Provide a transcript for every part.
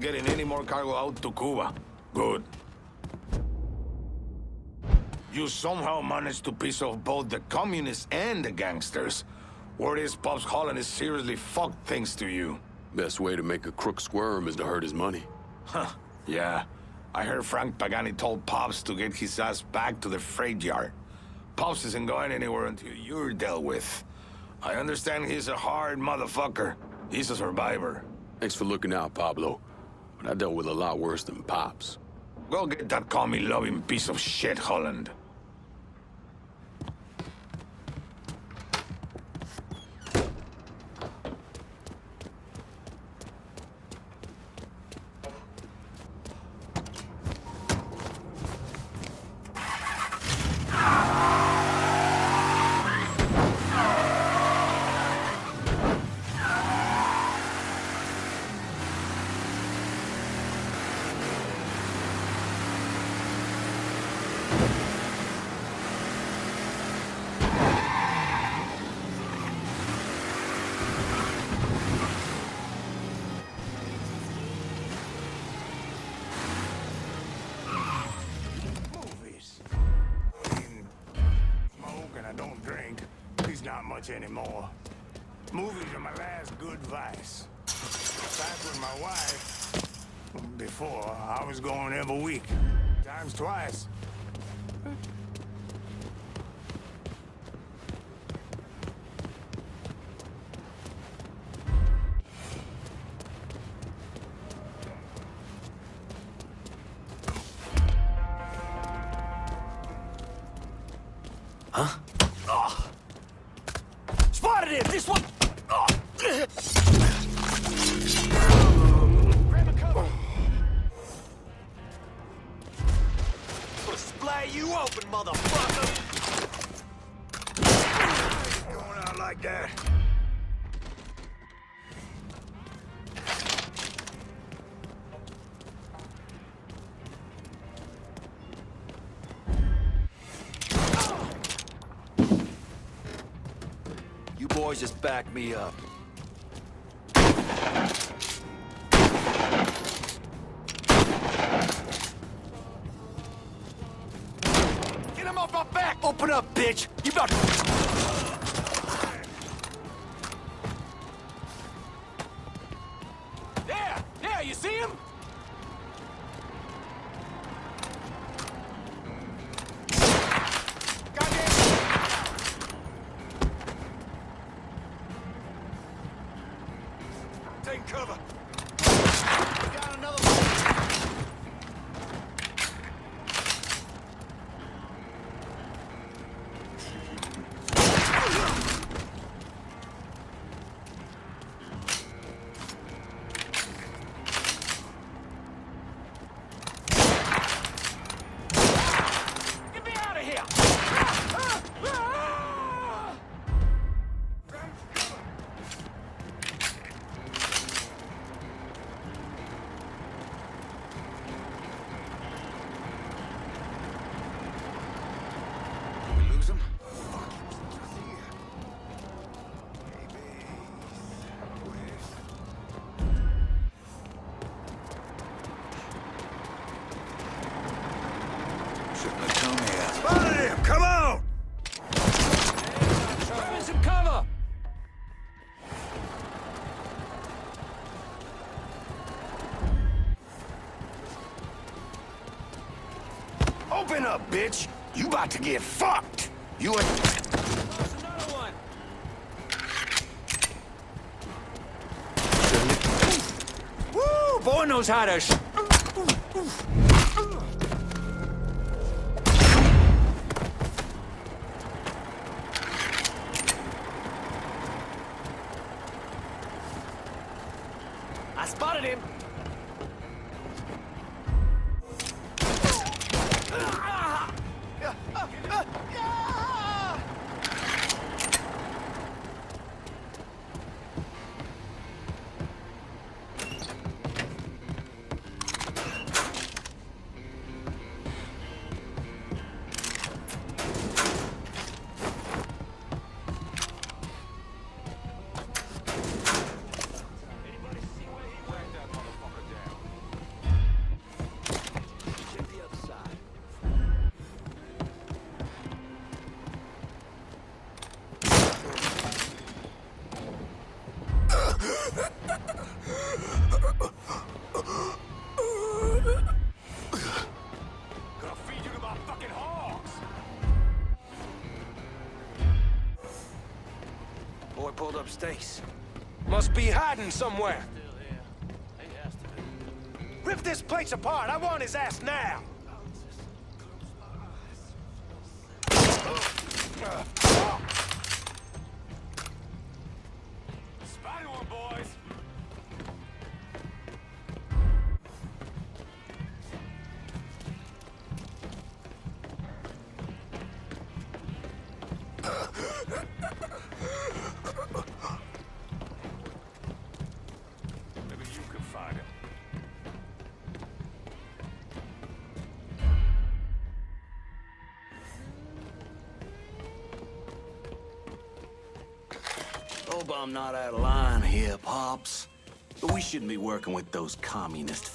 not getting any more cargo out to Cuba. Good. You somehow managed to piss off both the communists and the gangsters. Word is Pops Holland is seriously fucked thanks to you. Best way to make a crook squirm is to hurt his money. Huh, yeah. I heard Frank Pagani told Pops to get his ass back to the freight yard. Pops isn't going anywhere until you're dealt with. I understand he's a hard motherfucker. He's a survivor. Thanks for looking out, Pablo. I dealt with a lot worse than Pops. Go get that commie-loving piece of shit, Holland. Anymore. Movies are my last good vice. Back with my wife, before, I was going every week. Times twice. Boys just back me up. Get him off my back! Open up, bitch! You about There! Shouldn't come here. Spotted him! Come on! Grabbing some cover! Open up, bitch! You about to get fucked! You ain't... There's another one. Woo! Boy knows how to sh... I Boy pulled up stakes. Must be hiding somewhere. Rip this place apart. I want his ass now. I'm not out of line here, Pops. But we shouldn't be working with those communist.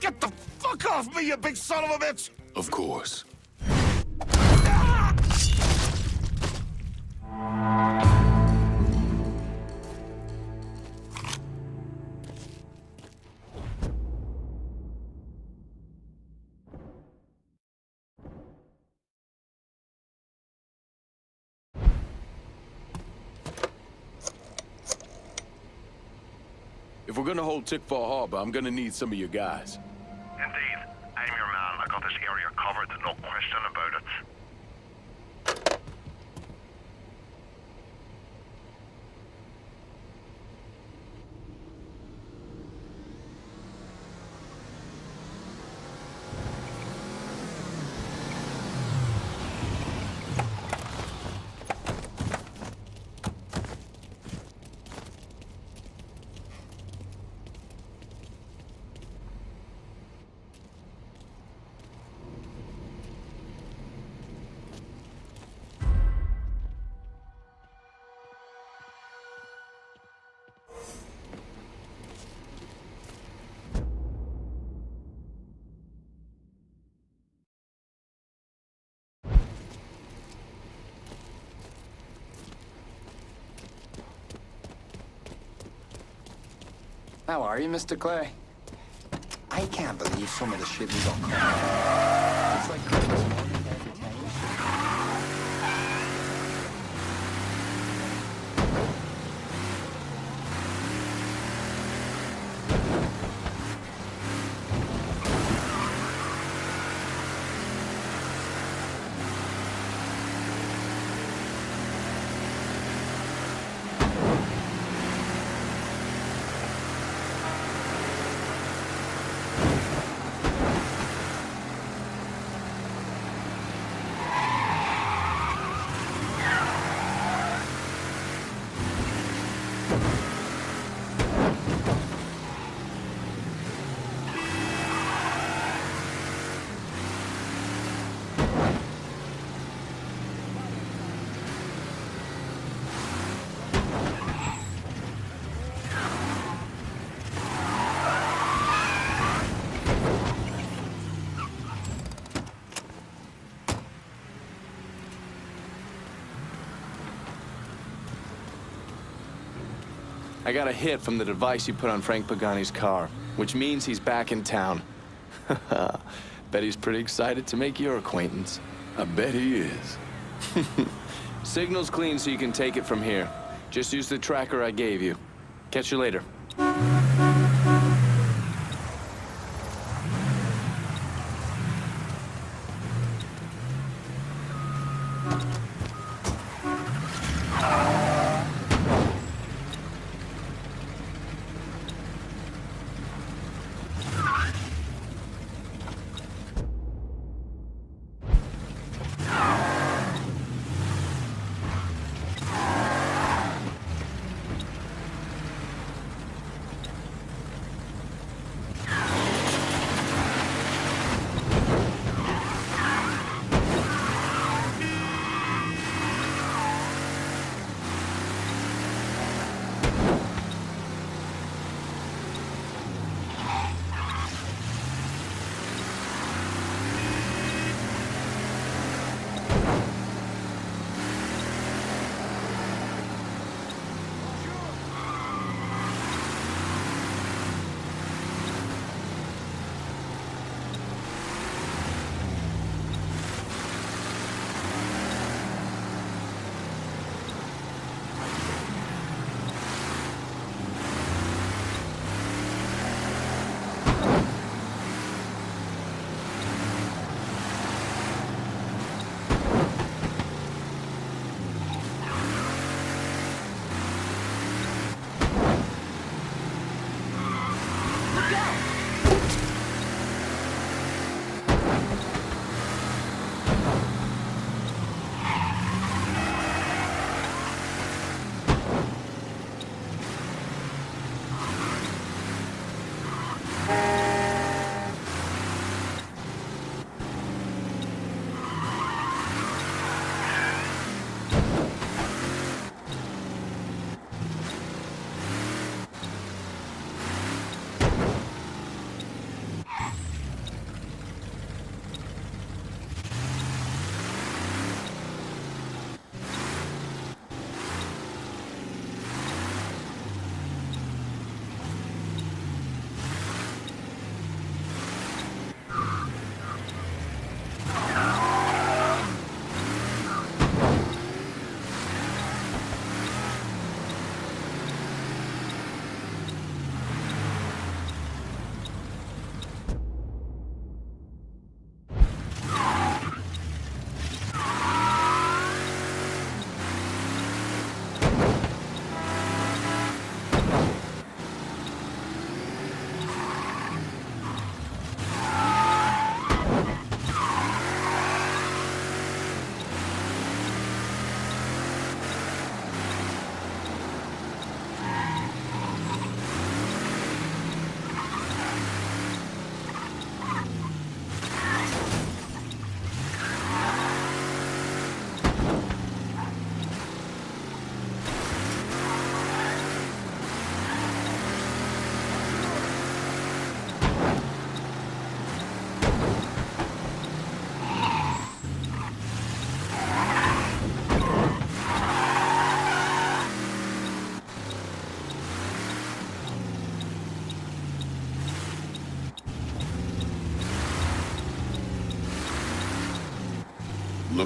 Get the fuck off me, you big son of a bitch! Of course. Hold Tickfaw Harbor, I'm gonna need some of your guys. Indeed. I'm your man. I got this area covered, no question about it. How are you, Mr. Clay? I can't believe some of the shit we got caught. It's like Christmas I got a hit from the device you put on Frank Pagani's car, which means he's back in town. Bet he's pretty excited to make your acquaintance. I bet he is. Signal's clean so you can take it from here. Just use the tracker I gave you. Catch you later.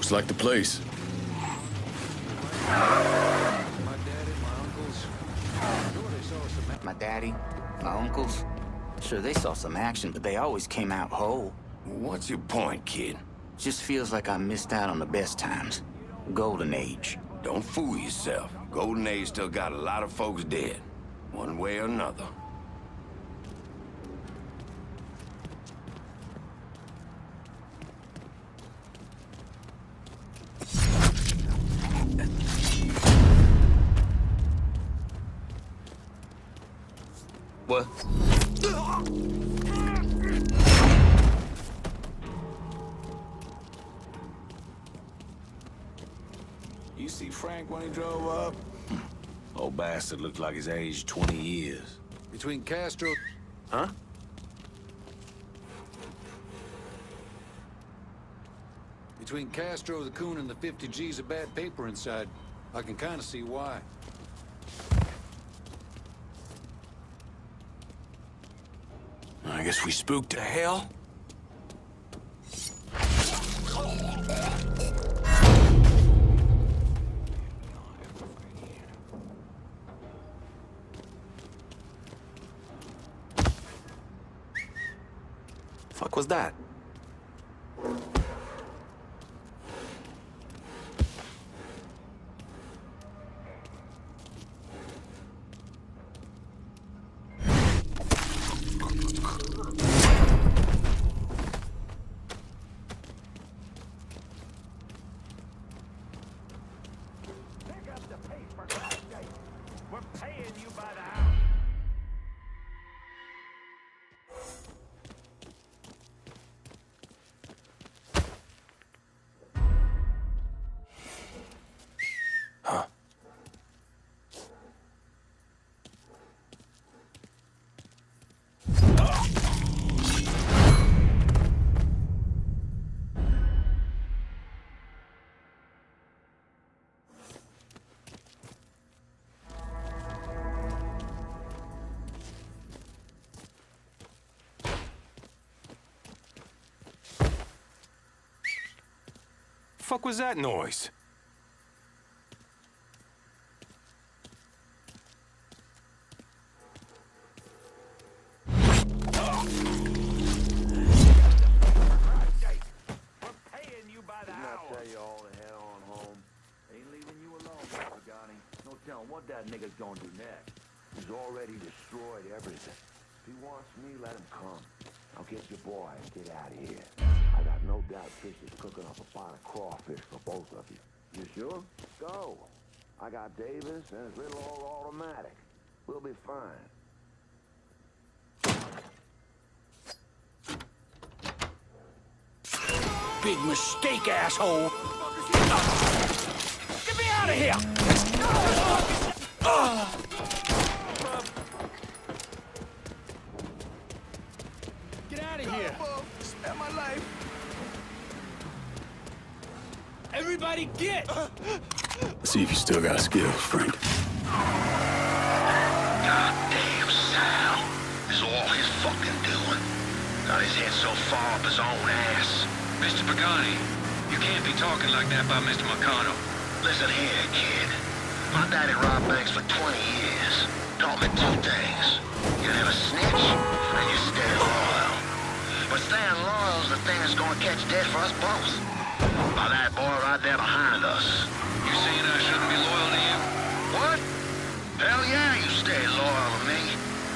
Looks like the place. My daddy, my uncles, sure, they saw some action, but they always came out whole. What's your point, kid? Just feels like I missed out on the best times. Golden age. Don't fool yourself. Golden Age still got a lot of folks dead. One way or another. What? You see Frank when he drove up? Old bastard looked like he's aged 20 years. Between Castro... Huh? Between Castro, the coon, and the 50 G's of bad paper inside, I can kind of see why. I guess we spooked to hell. Fuck was that? Mr. Pagani. No telling what that nigga's gonna do next. He's already destroyed everything. If he wants me, let him come. I'll get your boy and get out of here. I got no doubt Trish is cooking up crawfish for both of you. You sure? Go. I got Davis and his little old automatic. We'll be fine. Big mistake, asshole. Get me out of here! Ah. Everybody get! Let's see if you still got skills, Frank. Goddamn Sal. This is all his fucking doing. Got his head so far up his own ass. Mr. Pagani, you can't be talking like that by Mr. Marcano. Listen here, kid. My daddy robbed banks for 20 years. Taught me two things. You never snitch, and you stay loyal. But staying loyal is the thing that's gonna catch dead for us both. By that boy right there behind us. You saying I shouldn't be loyal to you? What? Hell yeah, you stay loyal to me.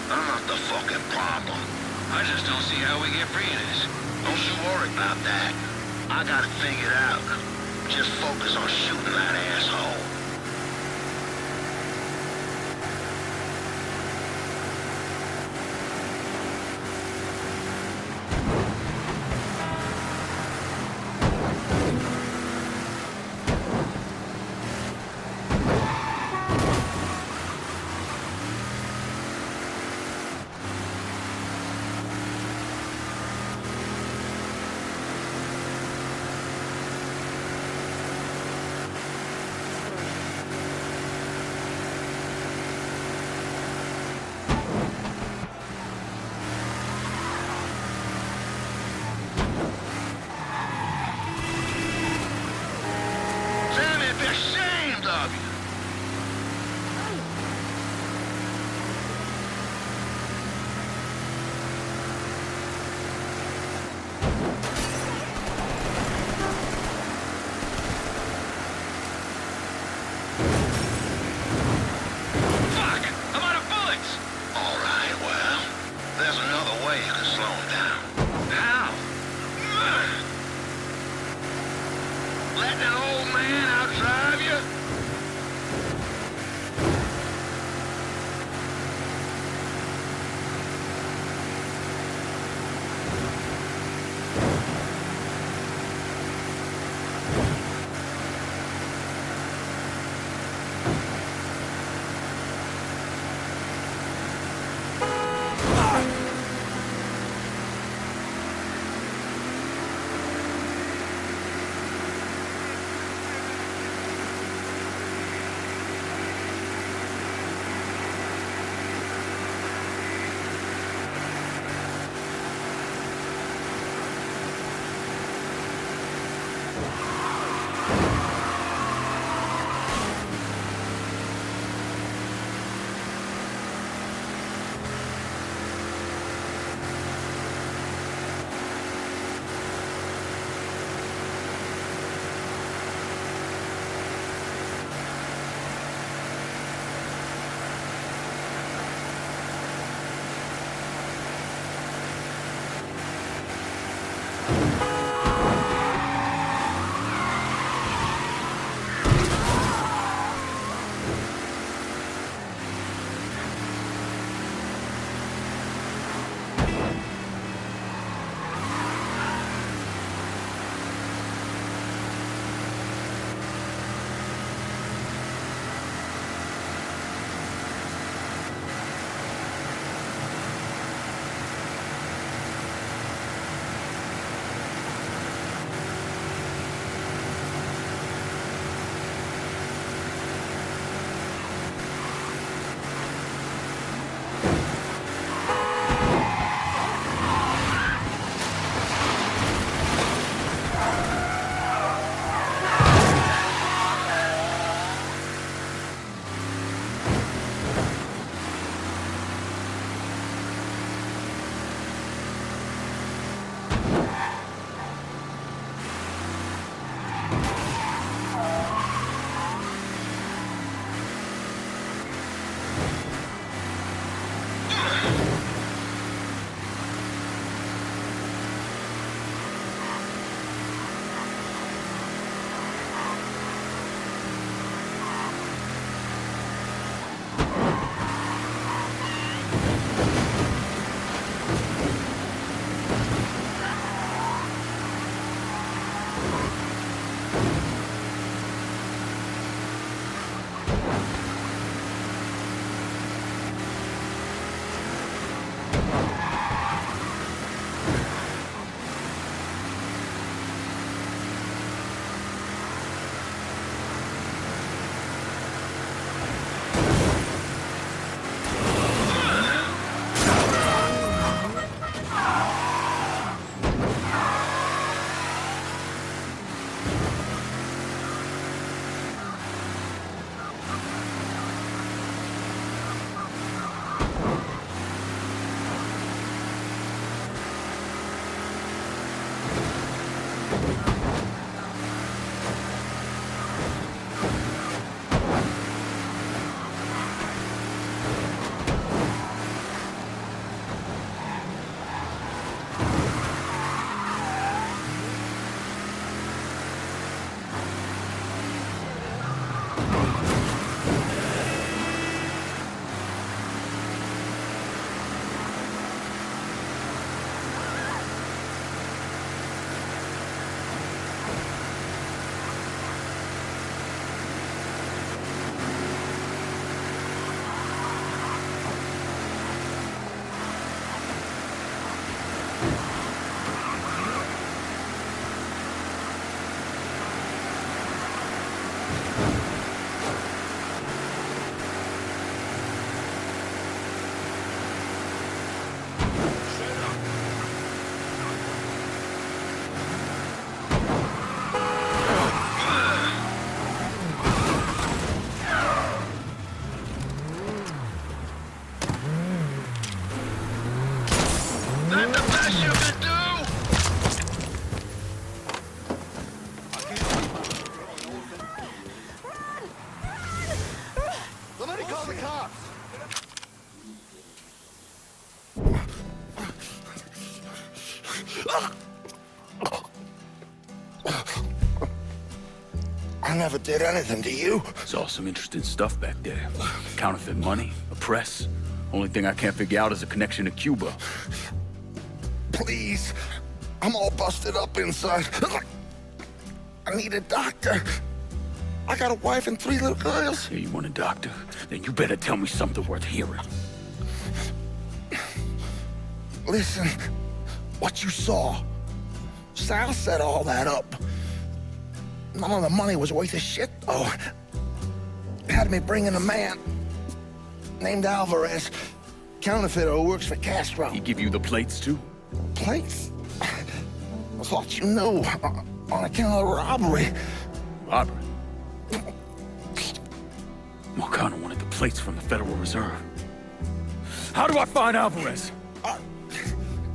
I'm not the fucking problem. I just don't see how we get free of this. Don't you worry about that. I got it figured out. Just focus on shooting that asshole. Never did anything to you. Saw some interesting stuff back there. Counterfeit money, a press. Only thing I can't figure out is a connection to Cuba. Please. I'm all busted up inside. I need a doctor. I got a wife and three little girls. Yeah, you want a doctor? Then you better tell me something worth hearing. Listen, what you saw. Sal set all that up. None of the money was worth a shit, though. Had me bring in a man named Alvarez, counterfeiter who works for Castro. He give you the plates, too? Plates? I thought you knew. uh, On account of the robbery. Robbery? Marcano wanted the plates from the Federal Reserve. How do I find Alvarez?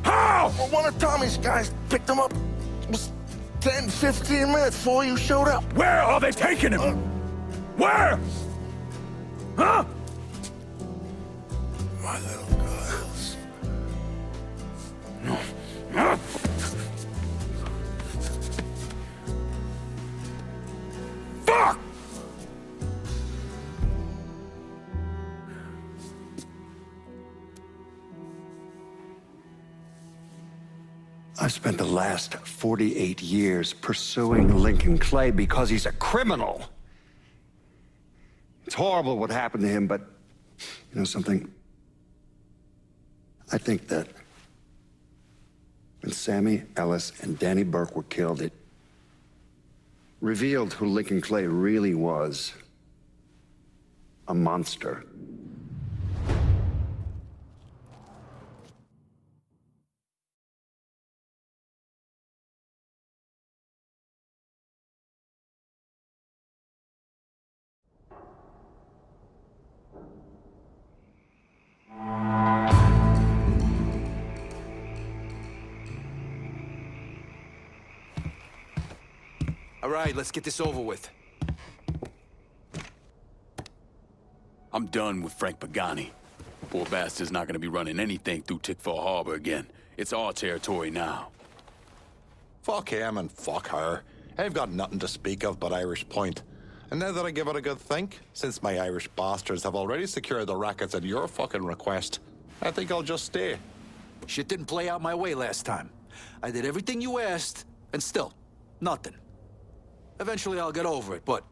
How? Well, one of Tommy's guys picked him up. 10, 15 minutes before you showed up. Where are they taking him? Uh, Where? Huh? My little girls. No. no. Fuck! I've spent the last 48 years pursuing Lincoln Clay because he's a criminal. It's horrible what happened to him, but you know something? I think that when Sammy Ellis and Danny Burke were killed, it revealed who Lincoln Clay really was a monster. All right, let's get this over with. I'm done with Frank Pagani. Poor bastard's not gonna be running anything through Tickfaw Harbor again. It's our territory now. Fuck him and fuck her. I've got nothing to speak of but Irish Point. And now that I give it a good think, since my Irish bastards have already secured the rackets at your fucking request, I think I'll just stay. Shit didn't play out my way last time. I did everything you asked, and still, nothing. Eventually I'll get over it, but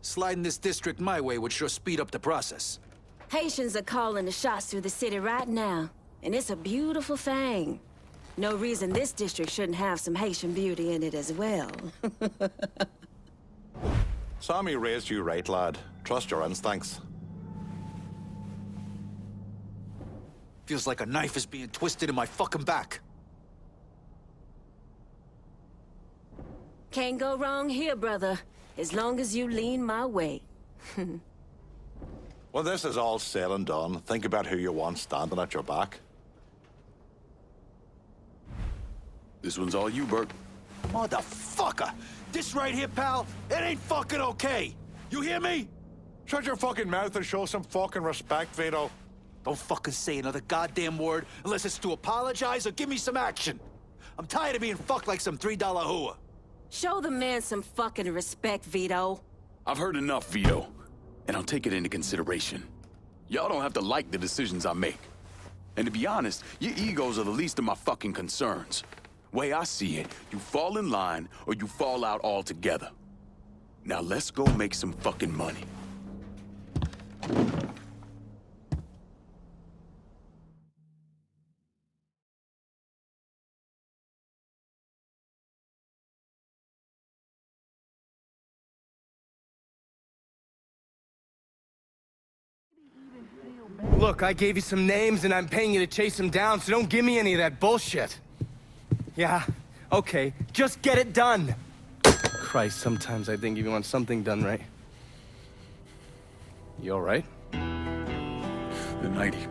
sliding this district my way would sure speed up the process. Haitians are calling the shots through the city right now, and it's a beautiful thing. No reason this district shouldn't have some Haitian beauty in it as well. Sammy raised you right, lad. Trust your instincts. Thanks. Feels like a knife is being twisted in my fucking back. Can't go wrong here, brother. As long as you lean my way. When this is all said and done, think about who you want standing at your back. This one's all you, Bert. Motherfucker! This right here, pal, it ain't fucking okay! You hear me? Shut your fucking mouth and show some fucking respect, Vito. Don't fucking say another goddamn word unless it's to apologize or give me some action. I'm tired of being fucked like some $3 hooah. Show the man some fucking respect, Vito. I've heard enough, Vito. And I'll take it into consideration. Y'all don't have to like the decisions I make. And to be honest, your egos are the least of my fucking concerns. Way I see it, you fall in line or you fall out altogether. Now let's go make some fucking money. Look, I gave you some names and I'm paying you to chase them down, so don't give me any of that bullshit. Yeah, okay, just get it done. Christ, sometimes I think if you want something done right. You all right? The night he...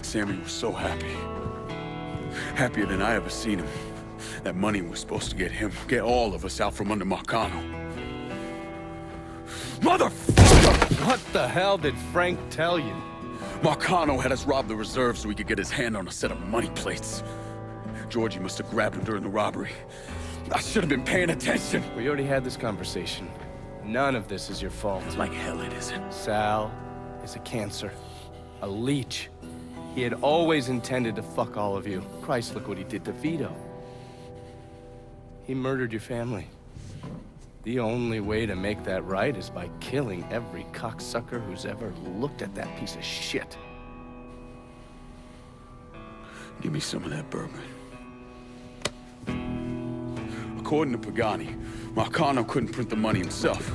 Sammy was so happy. Happier than I ever seen him. That money was supposed to get him, get all of us out from under Marcano. Motherfucker! What the hell did Frank tell you? Marcano had us rob the reserve so he could get his hand on a set of money plates. Giorgi must have grabbed him during the robbery. I should have been paying attention. We already had this conversation. None of this is your fault. Like hell it isn't. Sal is a cancer. A leech. He had always intended to fuck all of you. Christ, look what he did to Vito. He murdered your family. The only way to make that right is by killing every cocksucker who's ever looked at that piece of shit. Give me some of that bourbon. According to Pagani, Marcano couldn't print the money himself,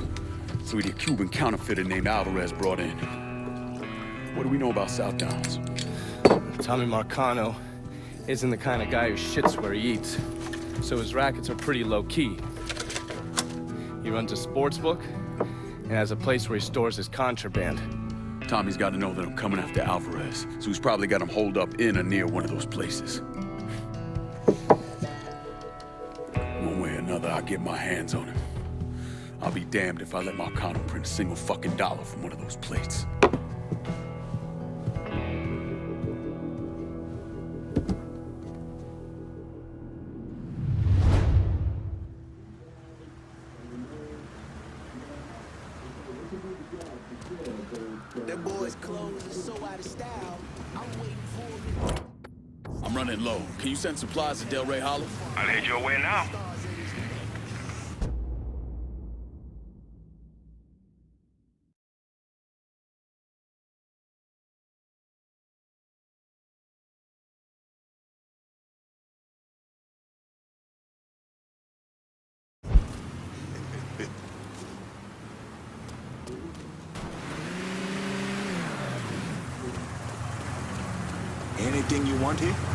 so he had a Cuban counterfeiter named Alvarez brought in. What do we know about South Downs? Tommy Marcano isn't the kind of guy who shits where he eats, so his rackets are pretty low-key. He runs a sports book and has a place where he stores his contraband. Tommy's got to know that I'm coming after Alvarez, so he's probably got him holed up in or near one of those places. One way or another, I'll get my hands on him. I'll be damned if I let my Marcano print a single fucking dollar from one of those plates. Send supplies to Delray Hollow? I'll head your way now. Anything you want here?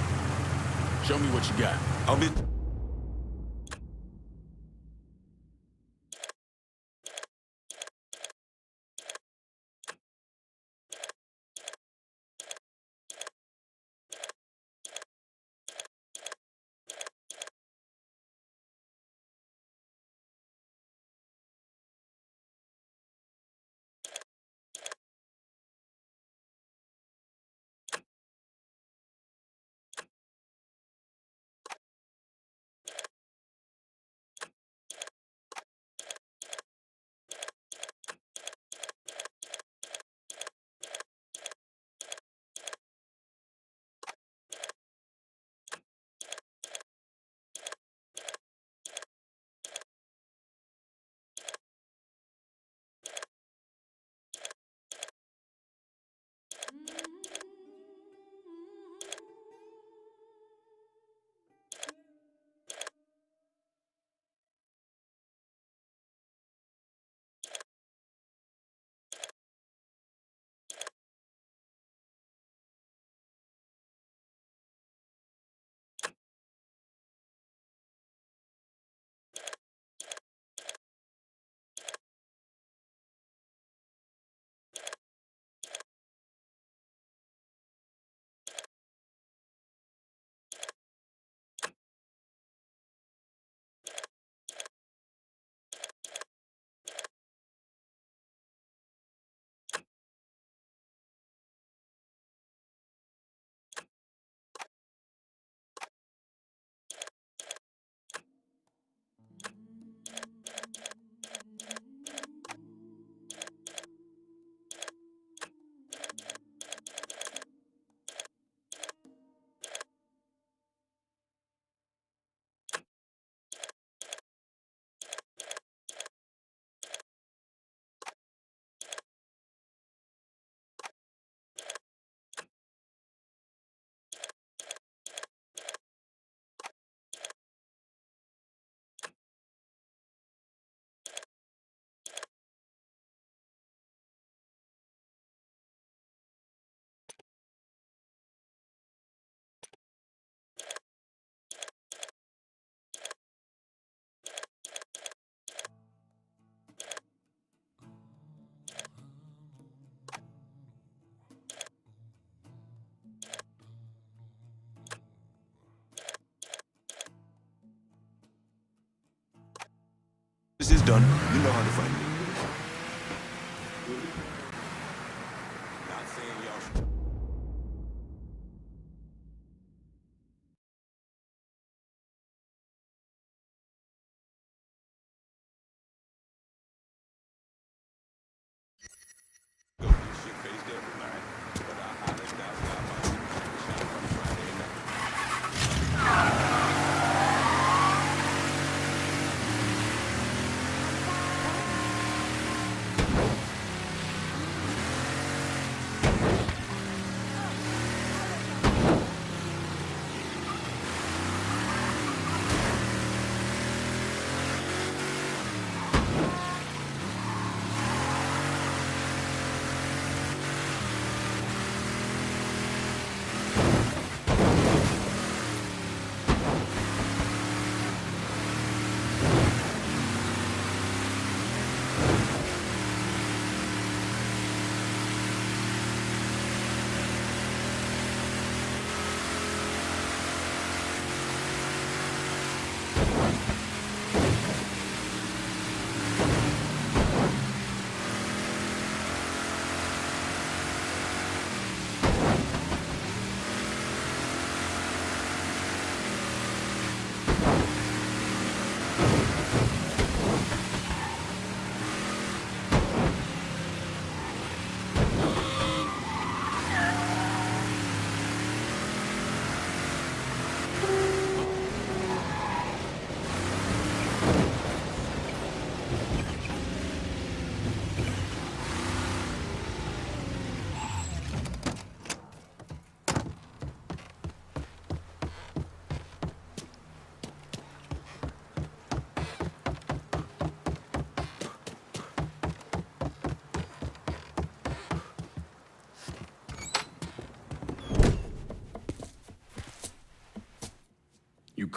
Done. You know how to find me.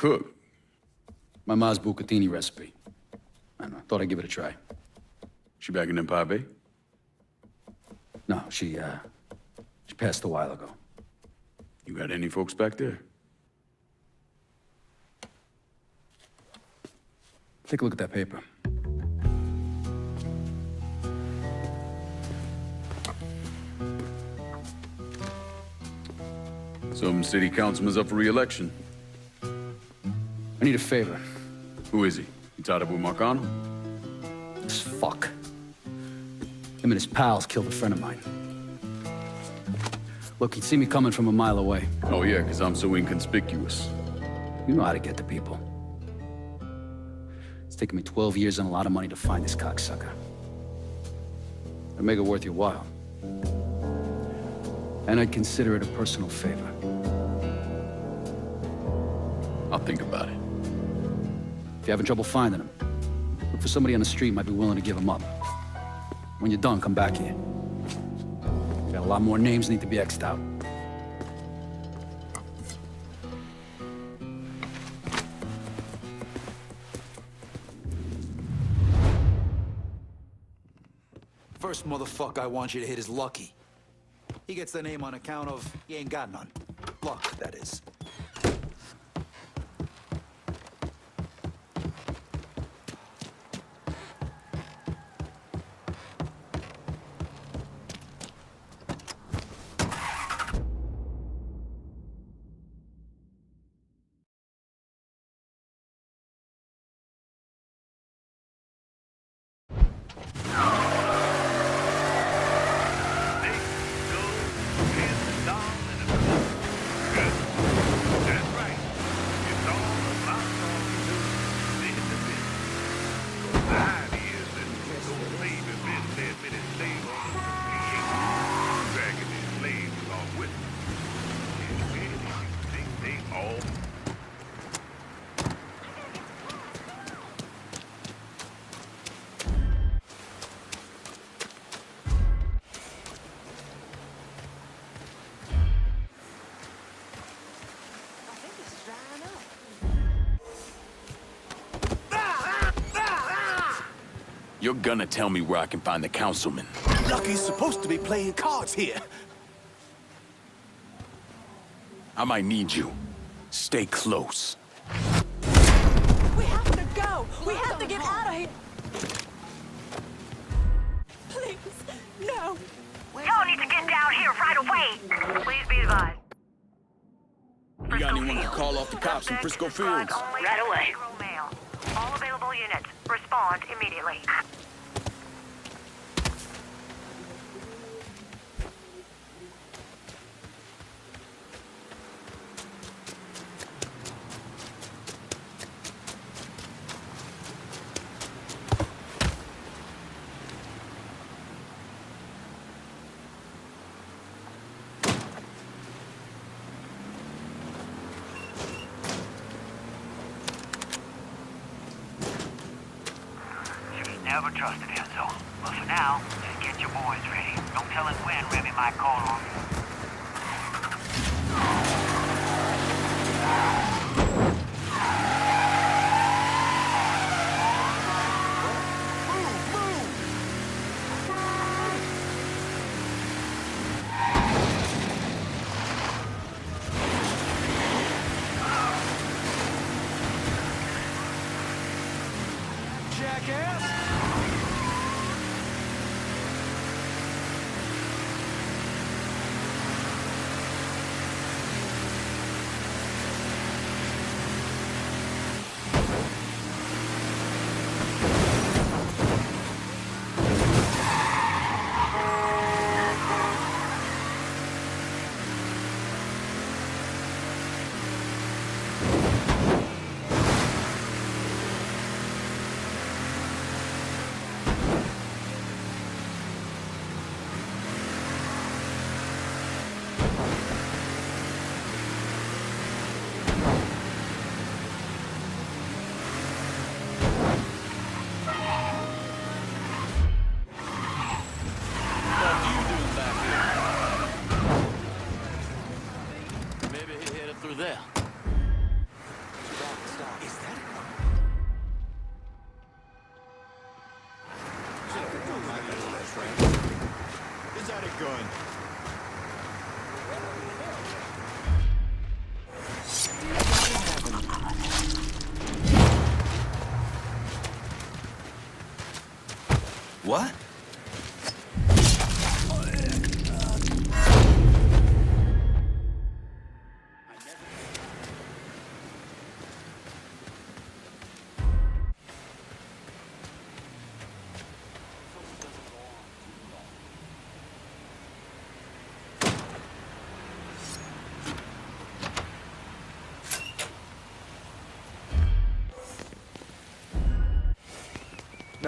Cook? My ma's bucatini recipe. I don't know, thought I'd give it a try. She back in Empire No, she, uh, she passed a while ago. You got any folks back there? Take a look at that paper. Some city councilman's up for re-election. I need a favor. Who is he? You tied up with Marcano? This fuck. Him and his pals killed a friend of mine. Look, he'd see me coming from a mile away. Oh yeah, because I'm so inconspicuous. You know how to get to people. It's taken me 12 years and a lot of money to find this cocksucker. I'd make it worth your while. And I'd consider it a personal favor. I'll think about it. You're having trouble finding him, look for somebody on the street might be willing to give him up. When you're done, come back here. Got a lot more names need to be X'd out. First motherfucker I want you to hit is Lucky. He gets the name on account of he ain't got none. Luck, that is. You're gonna tell me where I can find the councilman. Lucky's supposed to be playing cards here. I might need you. Stay close. We have to go! We have to get out of here! Please, no! Y'all need to get down here right away! Please be advised. You got anyone to call off the cops from Frisco Fields? Right away. All available units, respond immediately. Jackass!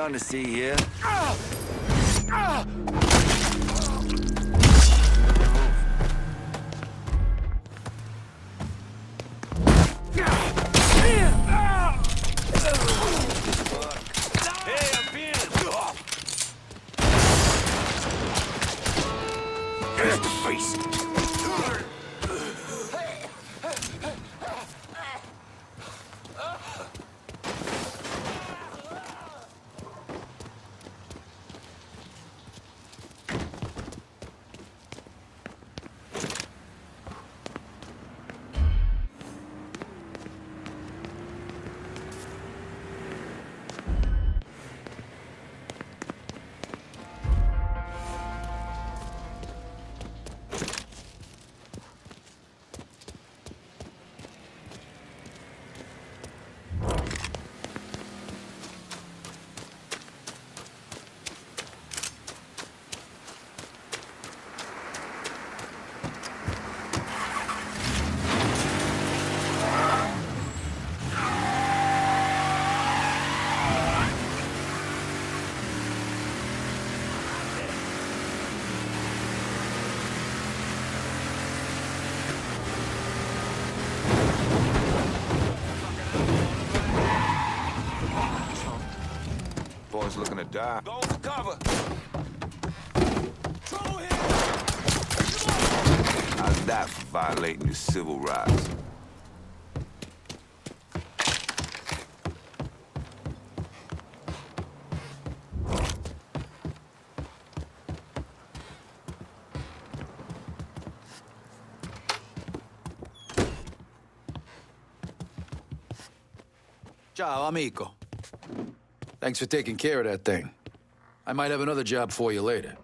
Nothing to see here. Die. Go for cover. How's that for violating your civil rights? Ciao, amico. Thanks for taking care of that thing. I might have another job for you later.